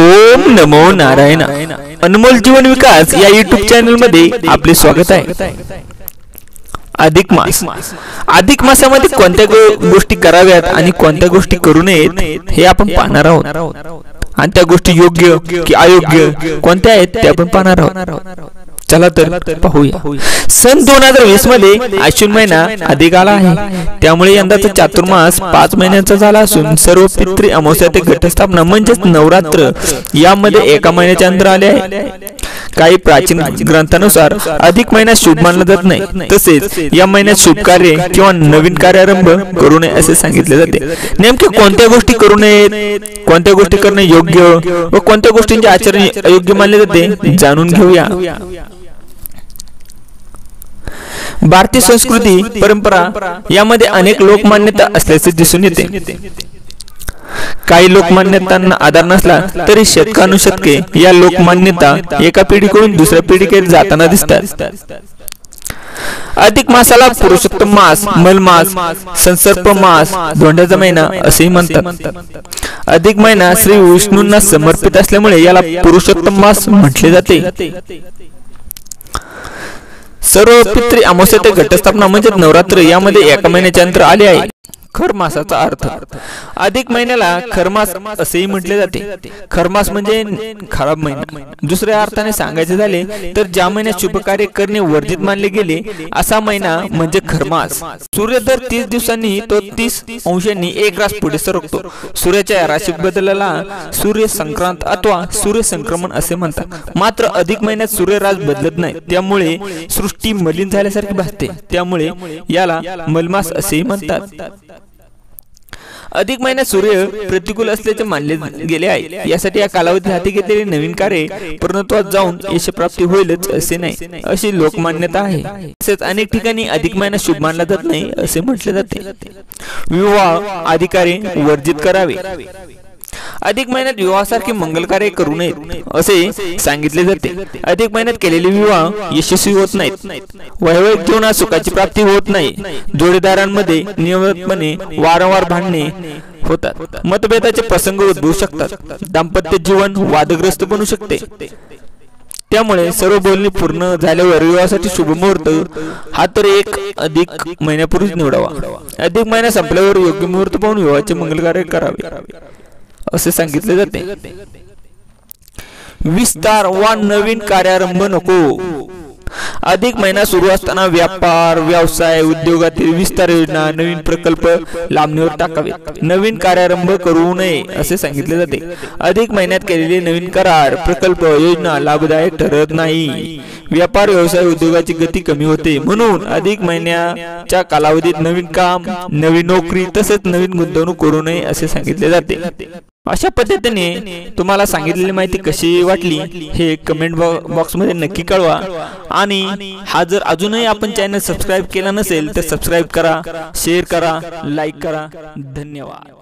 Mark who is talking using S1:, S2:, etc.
S1: ओम नमो नारायण. अनमोल जीवन विकास या युट्यूब चॅनलमध्ये आपले स्वागत आहे. अधिक मास. अधिक मासामध्ये कोणत्या गोष्टी कराव्यात आणि कोणत्या गोष्टी करू नयेत हे आपण पाहणार आहोत. आणि त्या गोष्टी योग्य की अयोग्य कोणत्या आहेत ते आपण पाहणार आहोत. चला तर पाहूया. सन दोन हजार वीसमध्ये आश्विन महिना अधिक आला आहे. त्यामुळे यंदाचा चातुर्मास पाच महिन्यांचा झाला. असून सर्व पितृ अमावस्या ते घटस्थापना म्हणजेच नवरात्र. यामध्ये एका महिन्याचे अंतर आले आहे. काही प्राचीन ग्रंथानुसार अधिक महिन्यात शुभ मानला जात नाही. तसेच या महिन्यात शुभ कार्य किंवा नवीन कार्यारंभ करू नये असे सांगितले जाते. नेमके कोणत्या गोष्टी करू नयेत कोणत्या गोष्टी करणे योग्य? व कोणत्या गोष्टींचे आचरण अयोग्य मानले जाते? जाणून घेऊया. भारतीय संस्कृती परंपरा यामध्ये अनेक लोकमान्यता असल्याचे दिसून येते. काही लोकमान्यतांना आधार नसला तरी शतकानुशतके या लोकमान्यता एका पिढीकडून दुसऱ्या पिढीकडे जाताना दिसतात. अधिक मासाला पुरुषोत्तम मास मलमास संसर्प मास धोंड्याचा महिना असेही म्हणतात. अधिक महिना श्री विष्णूंना समर्पित असल्यामुळे याला पुरुषोत्तम मास म्हटले जाते. सर्व पित्री अमावस्या ते घटस्थापना म्हणजे नवरात्र यामध्ये एका महिन्याचे अंतर आले आहे. खरमासाचा अर्थ. अधिक महिन्याला खरमास असेही म्हटले जाते. खरमास म्हणजे खराब महिना. दुसऱ्या अर्थाने सांगायचे झाले तर ज्या महिन्यात शुभ कार्य करणे वर्जित मानले गेले असा महिना म्हणजे खरमास. सूर्य दर तीस दिवसांनी तो तीस अंशांनी एक रास पुढे सरकतो. सूर्याच्या राशी बदलाला सूर्य संक्रांत अथवा सूर्य संक्रमण असे म्हणतात. मात्र अधिक महिन्यात सूर्यराज बदलत नाही. त्यामुळे सृष्टी मलिन झाल्यासारखी भासते. त्यामुळे याला मलमास असेही म्हणतात अधिक महिन्यात सूर्य प्रतिकूल असल्याचे मानले गेले आहे. यासाठी या कालावधीत हाती घेतलेली नवीन कार्य पूर्णत्वात जाऊन यशप्राप्ती होईलच असे नाही अशी लोकमान्यता आहे. तसेच अनेक ठिकाणी अधिक महिना शुभ मानला जात नाही असे म्हटले जाते. विवाह अधिकारी वर्जित करावे. अधिक महिन्यात विवाहासारखे मंगलकार्य करू नयेत असे सांगितले जाते. अधिक महिन्यात केलेले विवाह यशस्वी होत नाहीत. वैवाहिक जीवनात सुखाची प्राप्ती होत नाही. जोडीदारांमध्ये नियमितपणे वारंवार भांडणे होतात. मतभेदाचे प्रसंग उद्भवू शकतात. दाम्पत्य जीवन वादग्रस्त बनू शकते. त्यामुळे सर्व बोलणी पूर्ण झाल्यावर विवाहासाठी शुभ मुहूर्त हा तर एक अधिक महिन्यापूर्वीच निवडावा. अधिक महिना संपल्यावर योग्य मुहूर्त पाहून विवाहाचे मंगल कार्य करावे. असे सांगितले जाते. विस्तार वा नवीन कार्यारंभ नको. अधिक महिना सुरू असताना व्यापार व्यवसाय उद्योगातील विस्तार योजना नवीन प्रकल्प लांबणीवर टाकावेत. नवीन कार्यारंभ करू नये असे सांगितले जाते. अधिक महिन्यात केलेले नवीन करार प्रकल्प योजना लाभदायक ठरत नाही. व्यापार व्यवसाय उद्योगाची गती कमी होते. म्हणून अधिक महिन्याच्या कालावधीत नवीन काम नवीन नोकरी तसेच नवीन गुंतवणूक करू नये असे सांगितले जाते. अशा पद्धतीने तुम्हाला सांगितलेली माहिती कशी वाटली हे कमेंट बॉक्समध्ये नक्की कळवा. आणि हा जर अजूनही आपण चॅनल सबस्क्राईब केला नसेल तर सबस्क्राईब करा शेअर करा लाईक करा. धन्यवाद.